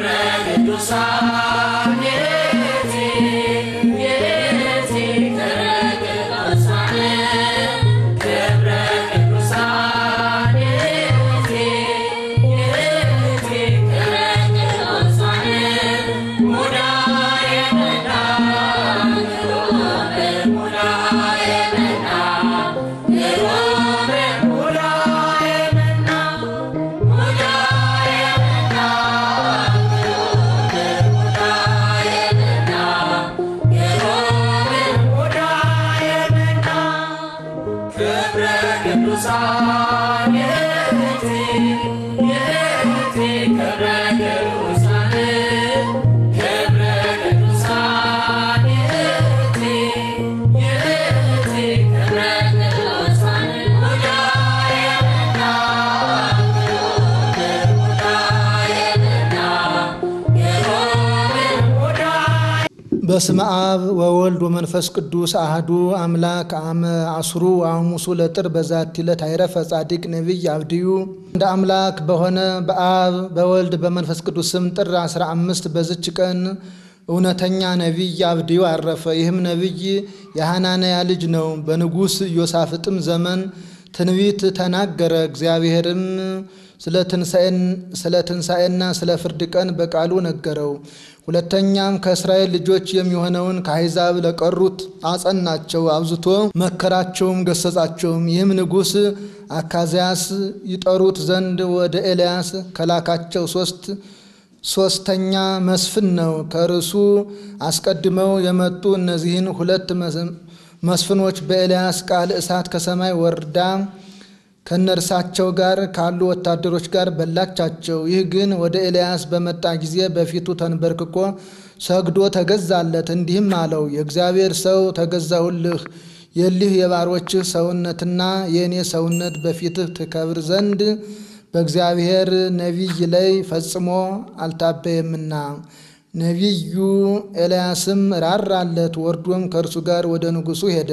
crédito sabe. ክብረ ቅዱሳን በስመ አብ ወወልድ ወመንፈስ ቅዱስ አህዱ አምላክ አመ አስሩ አሙሱ ለጥር በዛቲ ዕለት አይረፈ ጻድቅ ነቢይ አብድዩ እንደ አምላክ በሆነ በአብ በወልድ በመንፈስ ቅዱስ ስም ጥር 15 በዝች ቀን እውነተኛ ነቢይ አብድዩ አረፈ። ይህም ነቢይ የሐናንያ ልጅ ነው። በንጉሥ ኢዮሳፍጥም ዘመን ትንቢት ተናገረ። እግዚአብሔርም ስለ ትንሣኤና ስለ ፍርድ ቀን በቃሉ ነገረው። ሁለተኛም ከእስራኤል ልጆች የሚሆነውን ከአሕዛብ ለቀሩት አጸናቸው፣ አብዝቶ መከራቸውም ገሰጻቸውም። ይህም ንጉሥ አካዝያስ ይጠሩት ዘንድ ወደ ኤልያስ ከላካቸው ሶስት ሶስተኛ መስፍን ነው። ከርሱ አስቀድመው የመጡ እነዚህን ሁለት መስፍኖች በኤልያስ ቃል እሳት ከሰማይ ወርዳ ከነርሳቸው ጋር ካሉ ወታደሮች ጋር በላቻቸው። ይህ ግን ወደ ኤልያስ በመጣ ጊዜ በፊቱ ተንበርክኮ ሰግዶ ተገዛለት። እንዲህም አለው፣ የእግዚአብሔር ሰው ተገዛሁልህ። የሊህ የባሮችህ ሰውነትና የእኔ ሰውነት በፊትህ ትከብር ዘንድ በእግዚአብሔር ነቢይ ላይ ፈጽሞ አልታበየምና። ነቢዩ ኤልያስም ራራለት፣ ወርዶም ከእርሱ ጋር ወደ ንጉሡ ሄደ።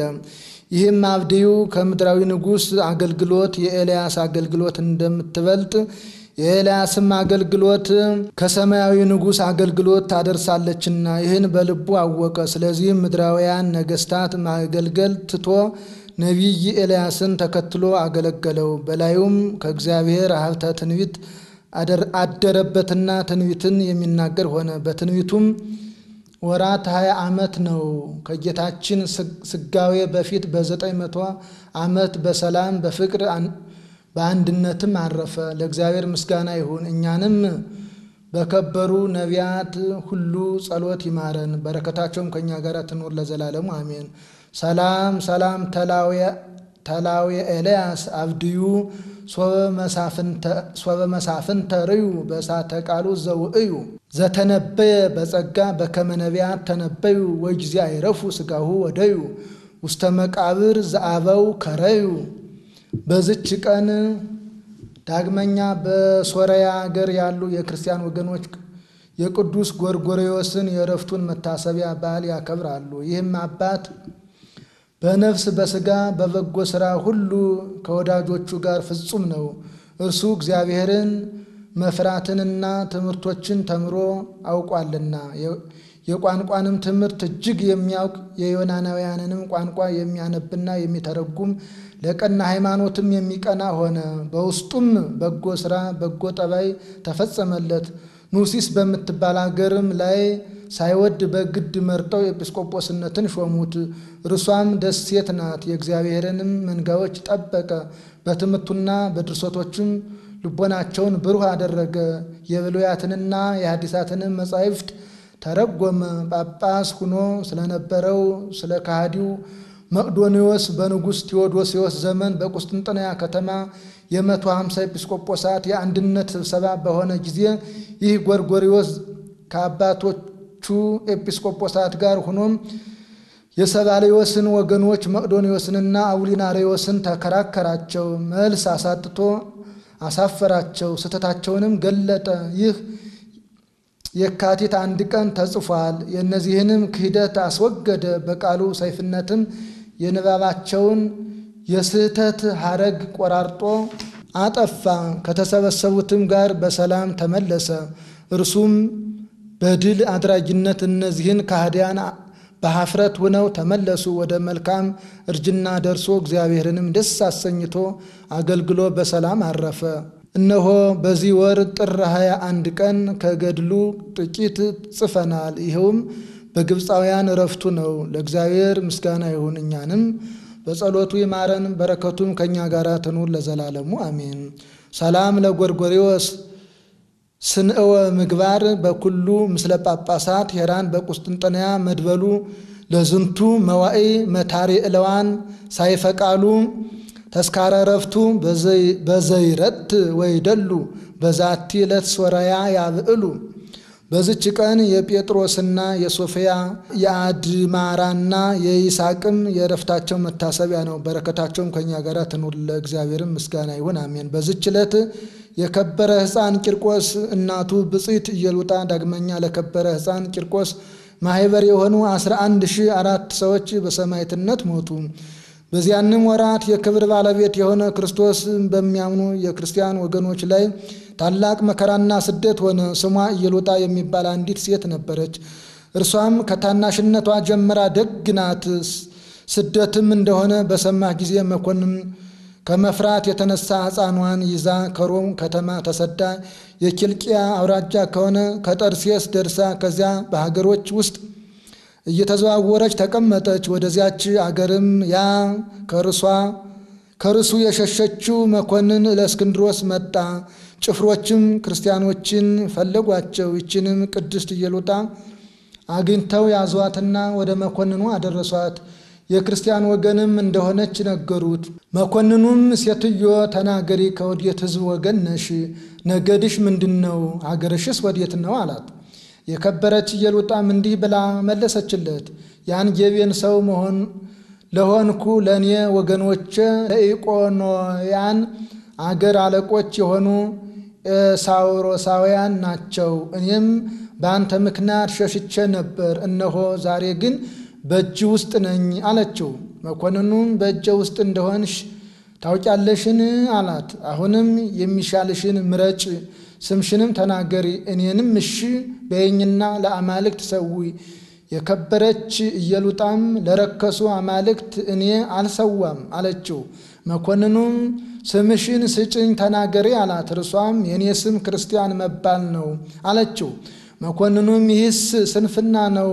ይህም አብድዩ ከምድራዊ ንጉሥ አገልግሎት የኤልያስ አገልግሎት እንደምትበልጥ የኤልያስም አገልግሎት ከሰማያዊ ንጉሥ አገልግሎት ታደርሳለችና ይህን በልቡ አወቀ። ስለዚህም ምድራውያን ነገሥታት ማገልገል ትቶ ነቢይ ኤልያስን ተከትሎ አገለገለው። በላዩም ከእግዚአብሔር ሀብተ ትንቢት አደረበትና ትንቢትን የሚናገር ሆነ። በትንቢቱም ወራት ሀያ ዓመት ነው። ከጌታችን ስጋዌ በፊት በዘጠኝ መቶ ዓመት በሰላም በፍቅር በአንድነትም አረፈ። ለእግዚአብሔር ምስጋና ይሁን። እኛንም በከበሩ ነቢያት ሁሉ ጸሎት ይማረን፣ በረከታቸውም ከእኛ ጋር ትኖር ለዘላለሙ አሜን። ሰላም ሰላም ተላዊ ኤልያስ አብድዩ ሶበ መሳፍንተ ርዩ በእሳተ ቃሉ ዘውእዩ ዘተነበየ በጸጋ በከመ ነቢያት ተነበዩ ወጊዜ አይረፉ ስጋሁ ወደዩ ውስተ መቃብር ዘአበው ከረዩ። በዝች ቀን ዳግመኛ በሶርያ አገር ያሉ የክርስቲያን ወገኖች የቅዱስ ጎርጎርዮስን የእረፍቱን መታሰቢያ በዓል ያከብራሉ። ይህም አባት በነፍስ በሥጋ በበጎ ሥራ ሁሉ ከወዳጆቹ ጋር ፍጹም ነው። እርሱ እግዚአብሔርን መፍራትንና ትምህርቶችን ተምሮ አውቋልና የቋንቋንም ትምህርት እጅግ የሚያውቅ የዮናናውያንንም ቋንቋ የሚያነብና የሚተረጉም ለቀና ሃይማኖትም የሚቀና ሆነ። በውስጡም በጎ ሥራ በጎ ጠባይ ተፈጸመለት። ኑሲስ በምትባል አገርም ላይ ሳይወድ በግድ መርጠው ኤጲስቆጶስነትን ሾሙት። እርሷም ደሴት ናት። የእግዚአብሔርንም መንጋዎች ጠበቀ። በትምህርቱና በድርሰቶችም ልቦናቸውን ብሩህ አደረገ። የብሉያትንና የሐዲሳትንም መጻሕፍት ተረጎመ። ጳጳስ ሁኖ ስለነበረው ስለ ከሃዲው መቅዶኒዎስ በንጉሥ ቴዎዶሲዎስ ዘመን በቁስጥንጥንያ ከተማ የመቶ ሀምሳ ኤጲስቆጶሳት የአንድነት ስብሰባ በሆነ ጊዜ ይህ ጎርጎሪዎስ ከአባቶቹ ኤጲስቆጶሳት ጋር ሆኖም የሰባሌዎስን ወገኖች መቅዶኒዎስንና አውሊናሪዎስን ተከራከራቸው። መልስ አሳጥቶ አሳፈራቸው። ስህተታቸውንም ገለጠ። ይህ የካቲት አንድ ቀን ተጽፏል። የእነዚህንም ክህደት አስወገደ። በቃሉ ሰይፍነትም የንባባቸውን የስህተት ሐረግ ቆራርጦ አጠፋ። ከተሰበሰቡትም ጋር በሰላም ተመለሰ። እርሱም በድል አድራጊነት እነዚህን ካህዲያን በሀፍረት ሆነው ተመለሱ። ወደ መልካም እርጅና ደርሶ እግዚአብሔርንም ደስ አሰኝቶ አገልግሎ በሰላም አረፈ። እነሆ በዚህ ወር ጥር 21 ቀን ከገድሉ ጥቂት ጽፈናል። ይኸውም በግብፃውያን እረፍቱ ነው። ለእግዚአብሔር ምስጋና ይሁን፣ እኛንም በጸሎቱ ይማረን፣ በረከቱም ከእኛ ጋር ትኑር ለዘላለሙ አሜን። ሰላም ለጎርጎሪዎስ ስንእወ ምግባር በኩሉ ምስለ ጳጳሳት ሄራን በቁስጥንጥንያ መድበሉ ለዝንቱ መዋኢ መታሪ ዕለዋን ሳይፈቃሉ ተስካረ ረፍቱ በዘይረት ወይደሉ በዛቲ ዕለት ሶረያ ያብዕሉ። በዝች ቀን የጴጥሮስና የሶፊያ የአድማራና የይስሐቅም የእረፍታቸው መታሰቢያ ነው። በረከታቸውም ከእኛ ጋር ትኑር ለእግዚአብሔርም ምስጋና ይሁን አሜን። በዝች ዕለት የከበረ ሕፃን ቂርቆስ እናቱ ብፅዕት ኢየሉጣ ዳግመኛ ለከበረ ሕፃን ቂርቆስ ማህበር የሆኑ አስራ አንድ ሺህ አራት ሰዎች በሰማዕትነት ሞቱ። በዚያንም ወራት የክብር ባለቤት የሆነ ክርስቶስ በሚያምኑ የክርስቲያን ወገኖች ላይ ታላቅ መከራና ስደት ሆነ። ስሟ ኢየሉጣ የሚባል አንዲት ሴት ነበረች። እርሷም ከታናሽነቷ ጀምራ ደግ ናት። ስደትም እንደሆነ በሰማህ ጊዜ መኮንን ከመፍራት የተነሳ ሕፃኗን ይዛ ከሮም ከተማ ተሰዳ የኪልቅያ አውራጃ ከሆነ ከጠርሴስ ደርሳ ከዚያ በሀገሮች ውስጥ እየተዘዋወረች ተቀመጠች። ወደዚያች አገርም ያ ከርሷ ከርሱ የሸሸችው መኮንን ለእስክንድሮስ መጣ። ጭፍሮችም ክርስቲያኖችን ፈለጓቸው። ይችንም ቅድስት ኢየሉጣ አግኝተው ያዟትና ወደ መኮንኑ አደረሷት። የክርስቲያን ወገንም እንደሆነች ነገሩት። መኮንኑም ሴትዮ ተናገሪ፣ ከወዴት ሕዝብ ወገን ነሽ? ነገድሽ ምንድን ነው? አገርሽስ ወዴት ነው? አላት። የከበረች ኢየሉጣም እንዲህ ብላ መለሰችለት። ያን ጌቤን ሰው መሆን ለሆንኩ ለእኔ ወገኖቼ ለኢቆኖያን አገር አለቆች የሆኑ ሳውሮሳውያን ናቸው። እኔም በአንተ ምክንያት ሸሽቼ ነበር፣ እነሆ ዛሬ ግን በእጅ ውስጥ ነኝ አለችው። መኮንኑም በእጄ ውስጥ እንደሆንሽ ታውቂያለሽን? አላት። አሁንም የሚሻልሽን ምረጭ፣ ስምሽንም ተናገሪ፣ እኔንም እሺ በይኝና ለአማልክት ሰዊ። የከበረች ኢየሉጣም ለረከሱ አማልክት እኔ አልሰዋም አለችው። መኮንኑም ስምሽን ስጭኝ ተናገሪ አላት። እርሷም የእኔ ስም ክርስቲያን መባል ነው አለችው። መኮንኑም ይህስ ስንፍና ነው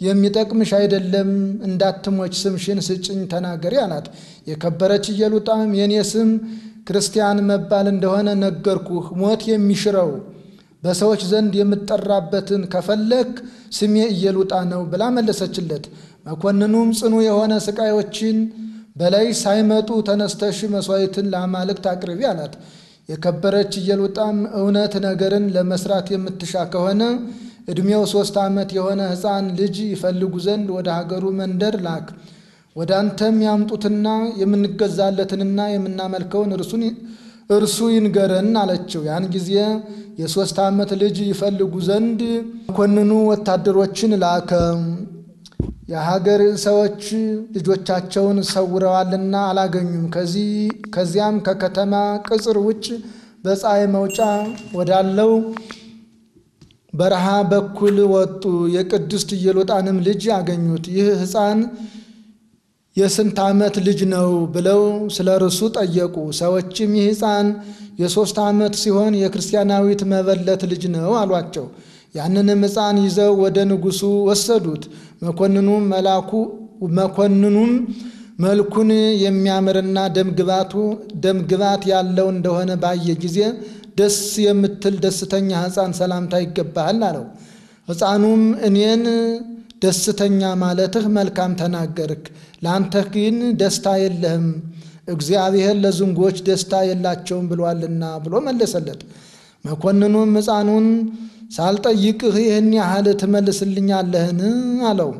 የሚጠቅምሽ አይደለም፣ እንዳትሞች ስምሽን ስጭኝ ተናገሪ አላት። የከበረች ኢየሉጣም የእኔ ስም ክርስቲያን መባል እንደሆነ ነገርኩህ፣ ሞት የሚሽረው በሰዎች ዘንድ የምጠራበትን ከፈለክ ስሜ ኢየሉጣ ነው ብላ መለሰችለት። መኮንኑም ጽኑ የሆነ ስቃዮችን በላይ ሳይመጡ ተነስተሽ መሥዋዕትን ለአማልክት አቅርቢ አላት። የከበረች ኢየሉጣም እውነት ነገርን ለመስራት የምትሻ ከሆነ ዕድሜው ሦስት ዓመት የሆነ ሕፃን ልጅ ይፈልጉ ዘንድ ወደ ሀገሩ መንደር ላክ። ወደ አንተም ያምጡትና የምንገዛለትንና የምናመልከውን እርሱ ይንገረን አለችው። ያን ጊዜ የሦስት ዓመት ልጅ ይፈልጉ ዘንድ መኮንኑ ወታደሮችን ላከ። የሀገር ሰዎች ልጆቻቸውን ሰውረዋልና አላገኙም። ከዚያም ከከተማ ቅጽር ውጭ በፀሐይ መውጫ ወዳለው በረሃ በኩል ወጡ። የቅድስት ኢየሉጣንም ልጅ አገኙት። ይህ ሕፃን የስንት ዓመት ልጅ ነው ብለው ስለ እርሱ ጠየቁ። ሰዎችም ይህ ሕፃን የሦስት ዓመት ሲሆን የክርስቲያናዊት መበለት ልጅ ነው አሏቸው። ያንንም ሕፃን ይዘው ወደ ንጉሡ ወሰዱት። መኮንኑም መላኩ መኮንኑም መልኩን የሚያምርና ደምግባቱ ደምግባት ያለው እንደሆነ ባየ ጊዜ ደስ የምትል ደስተኛ ሕፃን ሰላምታ ይገባሃል አለው። ሕፃኑም እኔን ደስተኛ ማለትህ መልካም ተናገርክ፣ ለአንተ ግን ደስታ የለህም፣ እግዚአብሔር ለዝንጎች ደስታ የላቸውም ብሏልና ብሎ መለሰለት። መኮንኑም ሕፃኑን ሳልጠይቅህ ይህን ያህል ትመልስልኛለህን? አለው።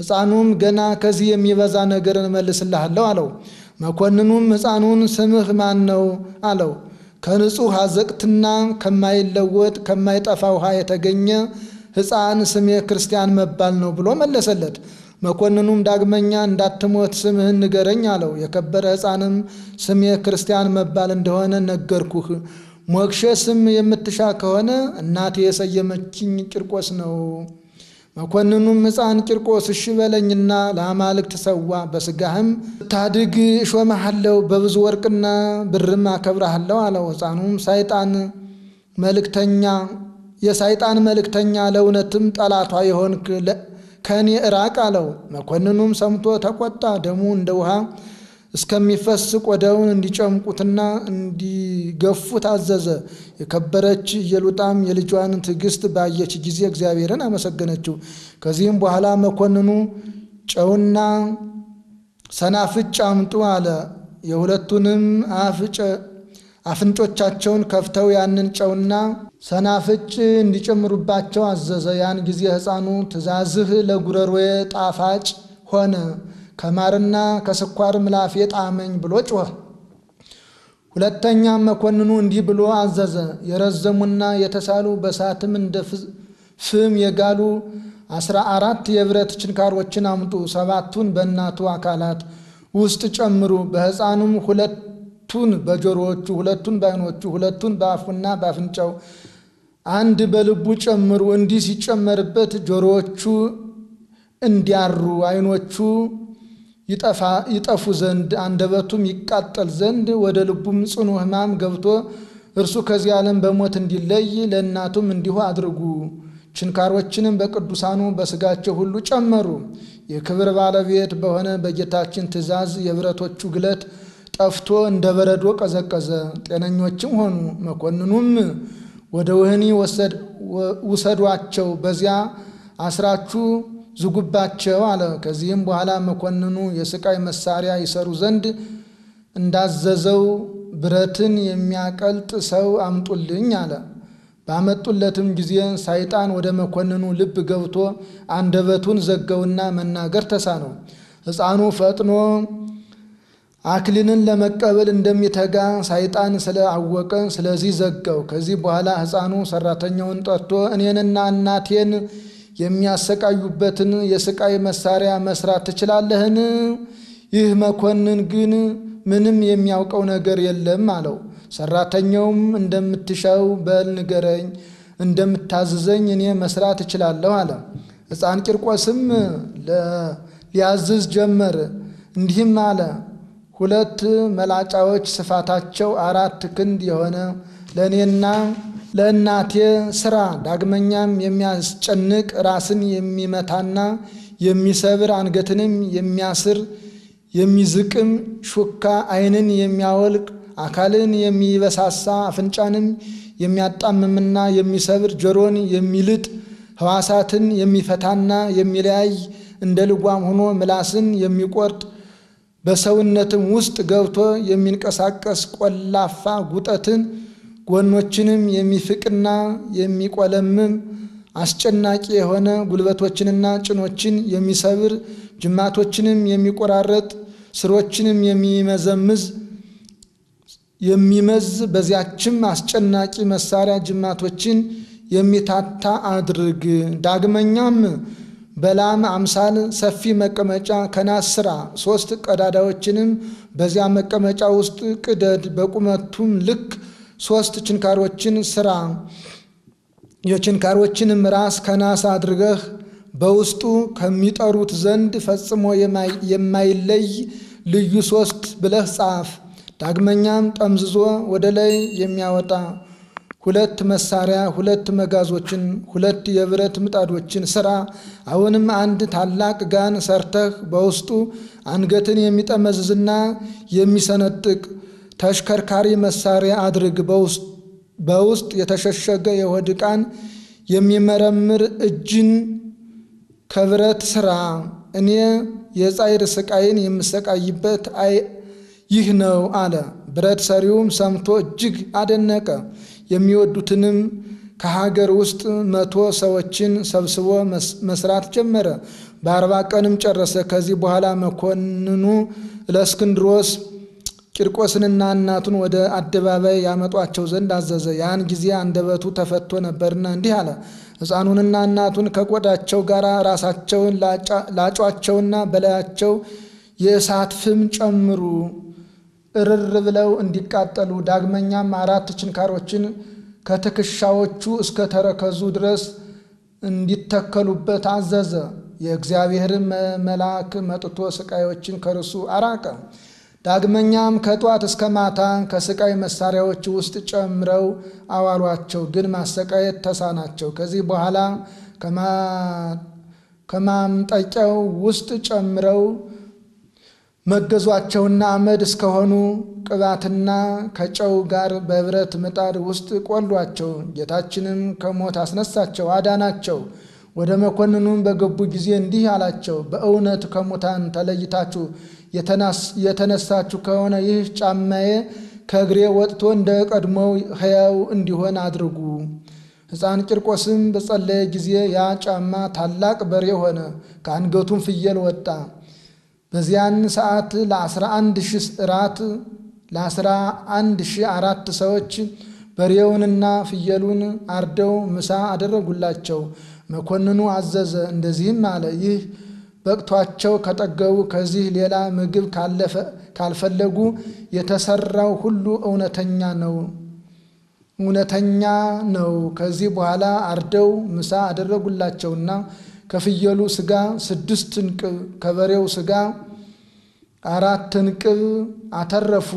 ሕፃኑም ገና ከዚህ የሚበዛ ነገር እመልስልሃለሁ አለው። መኮንኑም ሕፃኑን ስምህ ማን ነው? አለው። ከንጹሕ አዘቅትና ከማይለወጥ ከማይጠፋ ውሃ የተገኘ ሕፃን ስሜ ክርስቲያን መባል ነው ብሎ መለሰለት። መኮንኑም ዳግመኛ እንዳትሞት ስምህን ንገረኝ አለው። የከበረ ሕፃንም ስሜ ክርስቲያን መባል እንደሆነ ነገርኩህ፣ ሞክሼ ስም የምትሻ ከሆነ እናቴ የሰየመችኝ ቂርቆስ ነው። መኮንኑም ሕፃን ቂርቆስ እሺ በለኝና ለአማልክት ሰዋ፣ በስጋህም ብታድግ እሾመሃለሁ፣ በብዙ ወርቅና ብርም አከብረሃለሁ አለው። ሕፃኑም ሳይጣን መልእክተኛ የሳይጣን መልእክተኛ ለእውነትም ጠላቷ የሆንክ ከእኔ እራቅ አለው። መኮንኑም ሰምቶ ተቆጣ። ደሙ እንደ ውሃ እስከሚፈስ ቆዳውን እንዲጨምቁትና እንዲገፉት አዘዘ። የከበረች ኢየሉጣም የልጇን ትዕግስት ባየች ጊዜ እግዚአብሔርን አመሰገነችው። ከዚህም በኋላ መኮንኑ ጨውና ሰናፍጭ አምጡ አለ። የሁለቱንም አፍንጮቻቸውን ከፍተው ያንን ጨውና ሰናፍጭ እንዲጨምሩባቸው አዘዘ። ያን ጊዜ ሕፃኑ ትእዛዝህ ለጉረሮዬ ጣፋጭ ሆነ ከማርና ከስኳር ምላፌ ጣመኝ ብሎ ጮኸ። ሁለተኛም መኮንኑ እንዲህ ብሎ አዘዘ። የረዘሙና የተሳሉ በሳትም እንደ ፍም የጋሉ አስራ አራት የብረት ችንካሮችን አምጡ። ሰባቱን በእናቱ አካላት ውስጥ ጨምሩ። በሕፃኑም ሁለቱን በጆሮዎቹ፣ ሁለቱን በዓይኖቹ፣ ሁለቱን በአፉና በአፍንጫው፣ አንድ በልቡ ጨምሩ። እንዲህ ሲጨመርበት ጆሮዎቹ እንዲያሩ ዓይኖቹ ይጠፉ ዘንድ አንደበቱም ይቃጠል ዘንድ ወደ ልቡም ጽኑ ሕማም ገብቶ እርሱ ከዚህ ዓለም በሞት እንዲለይ ለእናቱም እንዲሁ አድርጉ። ችንካሮችንም በቅዱሳኑ በሥጋቸው ሁሉ ጨመሩ። የክብር ባለቤት በሆነ በጌታችን ትእዛዝ የብረቶቹ ግለት ጠፍቶ እንደ በረዶ ቀዘቀዘ፣ ጤነኞችም ሆኑ። መኮንኑም ወደ ወህኒ ውሰዷቸው፣ በዚያ አስራችሁ ዝጉባቸው አለ። ከዚህም በኋላ መኮንኑ የስቃይ መሳሪያ ይሰሩ ዘንድ እንዳዘዘው ብረትን የሚያቀልጥ ሰው አምጡልኝ አለ። ባመጡለትም ጊዜ ሰይጣን ወደ መኮንኑ ልብ ገብቶ አንደበቱን ዘገውና መናገር ተሳነው። ሕፃኑ ፈጥኖ አክሊልን ለመቀበል እንደሚተጋ ሰይጣን ስለአወቀ ስለዚህ ዘጋው። ከዚህ በኋላ ሕፃኑ ሰራተኛውን ጠርቶ እኔንና እናቴን የሚያሰቃዩበትን የስቃይ መሳሪያ መስራት ትችላለህን? ይህ መኮንን ግን ምንም የሚያውቀው ነገር የለም አለው። ሰራተኛውም እንደምትሻው በል ንገረኝ፣ እንደምታዝዘኝ እኔ መስራት እችላለሁ አለ። ሕፃን ቂርቆስም ሊያዝዝ ጀመር። እንዲህም አለ ሁለት መላጫዎች ስፋታቸው አራት ክንድ የሆነ ለእኔና ለእናቴ ስራ። ዳግመኛም የሚያስጨንቅ ራስን የሚመታና የሚሰብር አንገትንም የሚያስር የሚዝቅም ሹካ ዓይንን የሚያወልቅ አካልን የሚበሳሳ አፍንጫንም የሚያጣምምና የሚሰብር ጆሮን የሚልጥ ሕዋሳትን የሚፈታና የሚለያይ እንደ ልጓም ሆኖ ምላስን የሚቆርጥ በሰውነትም ውስጥ ገብቶ የሚንቀሳቀስ ቆላፋ ጉጠትን ጎኖችንም የሚፍቅና የሚቆለምም አስጨናቂ የሆነ ጉልበቶችንና ጭኖችን የሚሰብር ጅማቶችንም የሚቆራረጥ ስሮችንም የሚመዘምዝ የሚመዝ በዚያችም አስጨናቂ መሳሪያ ጅማቶችን የሚታታ አድርግ። ዳግመኛም በላም አምሳል ሰፊ መቀመጫ ከናስ ስራ። ሶስት ቀዳዳዎችንም በዚያ መቀመጫ ውስጥ ቅደድ። በቁመቱም ልክ ሶስት ችንካሮችን ስራ። የችንካሮችንም ራስ ከናስ አድርገህ በውስጡ ከሚጠሩት ዘንድ ፈጽሞ የማይለይ ልዩ ሶስት ብለህ ጻፍ። ዳግመኛም ጠምዝዞ ወደ ላይ የሚያወጣ ሁለት መሳሪያ፣ ሁለት መጋዞችን፣ ሁለት የብረት ምጣዶችን ስራ። አሁንም አንድ ታላቅ ጋን ሰርተህ በውስጡ አንገትን የሚጠመዝዝና የሚሰነጥቅ ተሽከርካሪ መሳሪያ አድርግ። በውስጥ የተሸሸገ የሆድ ዕቃን የሚመረምር እጅን ከብረት ስራ። እኔ የጻይር ስቃይን የምሰቃይበት ይህ ነው አለ። ብረት ሰሪውም ሰምቶ እጅግ አደነቀ። የሚወዱትንም ከሀገር ውስጥ መቶ ሰዎችን ሰብስቦ መስራት ጀመረ። በአርባ ቀንም ጨረሰ። ከዚህ በኋላ መኮንኑ ለእስክንድሮስ ቂርቆስንና እናቱን ወደ አደባባይ ያመጧቸው ዘንድ አዘዘ። ያን ጊዜ አንደበቱ ተፈቶ ነበርና እንዲህ አለ። ሕፃኑንና እናቱን ከቆዳቸው ጋር ራሳቸውን ላጯቸውና በላያቸው የእሳት ፍም ጨምሩ። እርር ብለው እንዲቃጠሉ ዳግመኛም አራት ችንካሮችን ከትከሻዎቹ እስከ ተረከዙ ድረስ እንዲተከሉበት አዘዘ። የእግዚአብሔርን መልአክ መጥቶ ስቃዮችን ከርሱ አራቀ። ዳግመኛም ከጧት እስከ ማታ ከስቃይ መሳሪያዎች ውስጥ ጨምረው አዋሏቸው፣ ግን ማሰቃየት ተሳናቸው። ከዚህ በኋላ ከማምጠቂያው ውስጥ ጨምረው መገዟቸውና አመድ እስከሆኑ ቅባትና ከጨው ጋር በብረት ምጣድ ውስጥ ቆሏቸው። ጌታችንም ከሞት አስነሳቸው፣ አዳናቸው። ወደ መኮንኑም በገቡ ጊዜ እንዲህ አላቸው፣ በእውነት ከሙታን ተለይታችሁ የተነሳችሁ ከሆነ ይህ ጫማዬ ከእግሬ ወጥቶ እንደ ቀድሞው ሕያው እንዲሆን አድርጉ። ሕፃን ቂርቆስም በጸለየ ጊዜ ያ ጫማ ታላቅ በሬ ሆነ፣ ከአንገቱም ፍየል ወጣ። በዚያን ሰዓት ለአስራ አንድ ሺህ እራት ለአስራ አንድ ሺህ አራት ሰዎች በሬውንና ፍየሉን አርደው ምሳ አደረጉላቸው። መኮንኑ አዘዘ፣ እንደዚህም አለ፣ ይህ በቅቷቸው ከጠገቡ ከዚህ ሌላ ምግብ ካልፈለጉ የተሰራው ሁሉ እውነተኛ ነው እውነተኛ ነው። ከዚህ በኋላ አርደው ምሳ አደረጉላቸውና ከፍየሉ ስጋ ስድስት እንቅብ ከበሬው ስጋ አራት እንቅብ አተረፉ።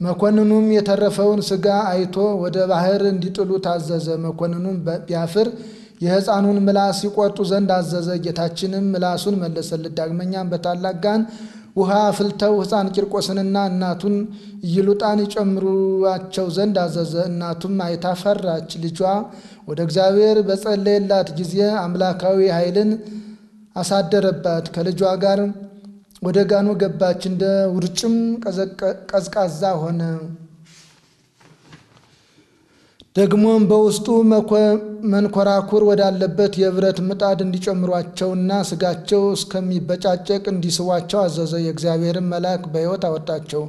መኮንኑም የተረፈውን ስጋ አይቶ ወደ ባህር እንዲጥሉ ታዘዘ። መኮንኑም ቢያፍር የሕፃኑን ምላስ ይቆርጡ ዘንድ አዘዘ። ጌታችንም ምላሱን መለሰለት። ዳግመኛም በታላቅ ጋን ውሃ አፍልተው ሕፃን ቂርቆስንና እናቱን ኢይሉጣን ይጨምሯቸው ዘንድ አዘዘ። እናቱም አይታ ፈራች። ልጇ ወደ እግዚአብሔር በጸለየላት ጊዜ አምላካዊ ኃይልን አሳደረባት። ከልጇ ጋር ወደ ጋኑ ገባች። እንደ ውርጭም ቀዝቃዛ ሆነ። ደግሞም በውስጡ መንኮራኩር ወዳለበት የብረት ምጣድ እንዲጨምሯቸውና ስጋቸው እስከሚበጫጨቅ እንዲስቧቸው አዘዘ። የእግዚአብሔርን መልአክ በሕይወት አወጣቸው።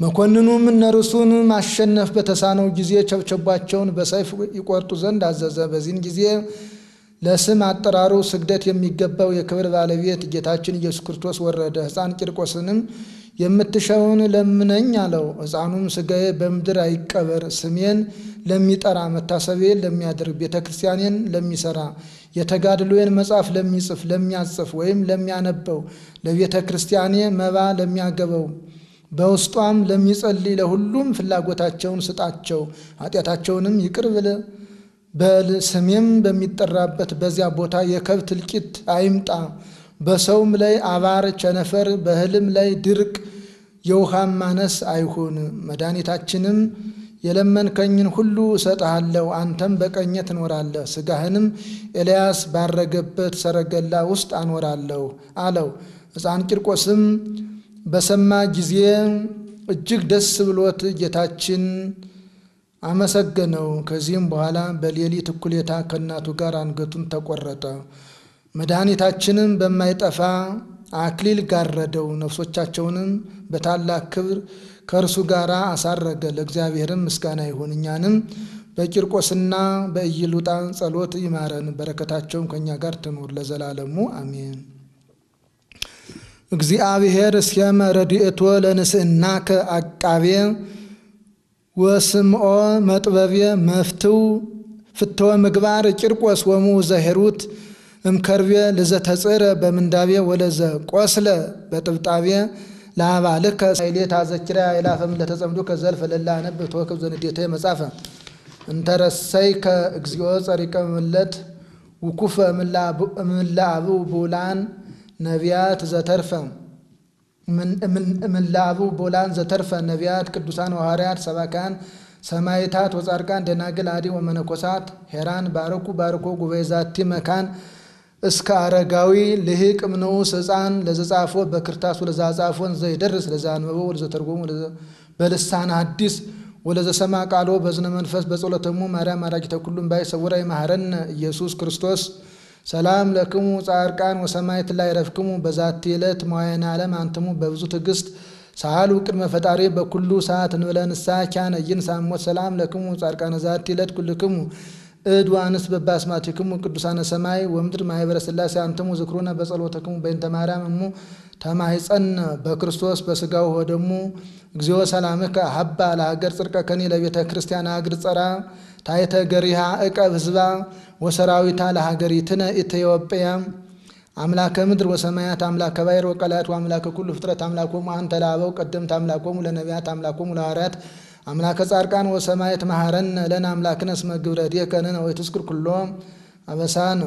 መኮንኑም እነርሱን ማሸነፍ በተሳነው ጊዜ ቸብቸቧቸውን በሰይፍ ይቆርጡ ዘንድ አዘዘ። በዚህን ጊዜ ለስም አጠራሩ ስግደት የሚገባው የክብር ባለቤት ጌታችን ኢየሱስ ክርስቶስ ወረደ። ሕፃን ቂርቆስንም የምትሻውን ለምነኝ አለው። ሕፃኑም ሥጋዬ በምድር አይቀበር፣ ስሜን ለሚጠራ መታሰቤን ለሚያደርግ ቤተ ክርስቲያኔን ለሚሰራ የተጋድሎዬን መጽሐፍ ለሚጽፍ ለሚያጽፍ ወይም ለሚያነበው ለቤተ ክርስቲያኔ መባ ለሚያገበው በውስጧም ለሚጸልይ ለሁሉም ፍላጎታቸውን ስጣቸው፣ ኃጢአታቸውንም ይቅር በል። ስሜም በሚጠራበት በዚያ ቦታ የከብት እልቂት አይምጣ። በሰውም ላይ አባር፣ ቸነፈር፣ በእህልም ላይ ድርቅ፣ የውሃም ማነስ አይሁን። መድኃኒታችንም የለመንከኝን ሁሉ እሰጥሃለሁ፣ አንተም በቀኜ ትኖራለህ፣ ሥጋህንም ኤልያስ ባረገበት ሰረገላ ውስጥ አኖራለሁ አለው። ሕፃን ቂርቆስም በሰማ ጊዜ እጅግ ደስ ብሎት ጌታችን አመሰገነው። ከዚህም በኋላ በሌሊት እኩሌታ ከእናቱ ጋር አንገቱን ተቆረጠ። መድኃኒታችንም በማይጠፋ አክሊል ጋረደው። ነፍሶቻቸውንም በታላቅ ክብር ከእርሱ ጋር አሳረገ። ለእግዚአብሔርም ምስጋና ይሁን። እኛንም በቂርቆስና በኢይሉጣ ጸሎት ይማረን፣ በረከታቸውም ከእኛ ጋር ትኑር ለዘላለሙ አሜን። እግዚአብሔር እስየመ ረድኤቶ ለንስእናከ አቃቤ ወስምዖ መጥበቤ መፍትው ፍትወ ምግባር ቂርቆስ ወሙ ዘሄሩት እምከርቤ ለዘተጽረ በምንዳቤ ወለዘ ቆስለ በጥብጣቤ ለአባልከ ሳይሌት አዘኪራ ይላፈም ለተጸምዱ ከዘልፈ ለላ ነብብ ተወክብ ዘንዴተ መጻፈ። እንተረሰይ ከእግዚኦ ጸሪቀ ምለት ውኩፈ እምላአብ ቡላን ነቢያት ዘተርፈ። እምላአብ ቡላን ዘተርፈ ነቢያት ቅዱሳን ሐዋርያት ሰባካን ሰማይታት ወጻድቃን ደናግል አዲ ወመነኮሳት ሄራን ባረኩ ባርኮ ጉባኤ ዛቲ መካን እስከ አረጋዊ ልሂቅ ምንዑስ ሕፃን ለዘጻፎ በክርታስ ወለዛጻፎን ዘይደርስ ለዛንበቦ ወለዘተርጎሙ በልሳን ሐዲስ ወለዘሰማ ቃሎ በዝነ መንፈስ በጸሎተሙ ማርያም አራጊተ ኩሉም ባይ ሰውራይ ማህረነ ኢየሱስ ክርስቶስ። ሰላም ለክሙ ጻድቃን ወሰማይት ላይ ረፍክሙ በዛቲ ዕለት መዋየን ዓለም አንትሙ በብዙ ትዕግስት ሳሉ ቅድመ ፈጣሪ በኩሉ ሰዓት እንብለ ንስሐ ኪያነ ይን ሳሞት ሰላም ለክሙ ጻድቃነ ዛቲ ዕለት ኩልክሙ እድ ዋንስ በባስማቲክሙ ቅዱሳነ ሰማይ ወምድር ማህበረ ሥላሴ አንትሙ ዝክሩነ በጸሎተክሙ በእንተ ማርያም እሙ ተማይጸን በክርስቶስ በስጋው ወደሙ እግዚኦ ሰላምከ ሀባ ለሀገር ጽድቀ ከኒ ለቤተ ክርስቲያን አግር ጸራ። ታይተ ገሪሃ እቀብ ህዝባ ወሰራዊታ ለሀገሪትነ ኢትዮጵያ። አምላከ ምድር ወሰማያት አምላከ ባሕር ወቀላያት ወአምላከ ኩሉ ፍጥረት አምላኮሙ አንተ ለአበው ቀደምት አምላኮሙ ለነቢያት አምላኮሙ ለሐዋርያት አምላከ ጻድቃን ወሰማየት መሐረነ ለነ አምላክነ እስመ ግብረ ንሕነ ወይትስክር ኩሎ አበሳነ